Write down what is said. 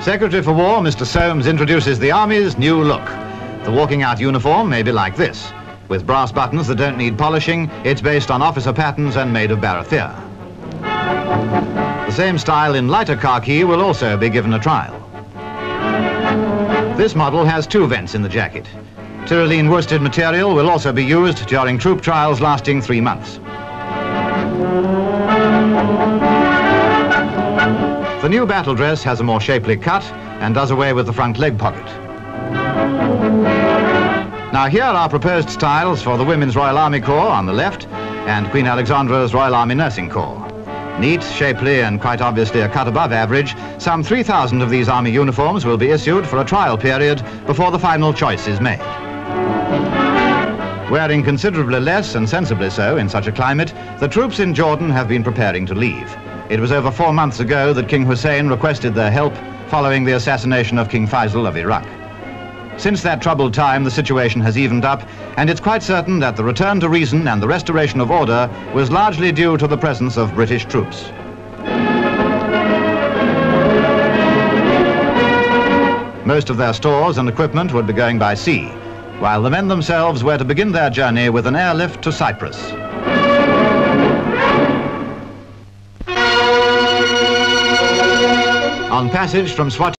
Secretary for War, Mr. Soames, introduces the Army's new look. The walking out uniform may be like this. With brass buttons that don't need polishing, it's based on officer patterns and made of barathea. The same style in lighter khaki will also be given a trial. This model has two vents in the jacket. Terylene worsted material will also be used during troop trials lasting three months. The new battle dress has a more shapely cut and does away with the front leg pocket. Now here are proposed styles for the Women's Royal Army Corps on the left and Queen Alexandra's Royal Army Nursing Corps. Neat, shapely and quite obviously a cut above average, some 3,000 of these Army uniforms will be issued for a trial period before the final choice is made. Wearing considerably less and sensibly so in such a climate, the troops in Jordan have been preparing to leave. It was over four months ago that King Hussein requested their help following the assassination of King Faisal of Iraq. Since that troubled time, the situation has evened up, and it's quite certain that the return to reason and the restoration of order was largely due to the presence of British troops. Most of their stores and equipment would be going by sea, while the men themselves were to begin their journey with an airlift to Cyprus. On passage from Swat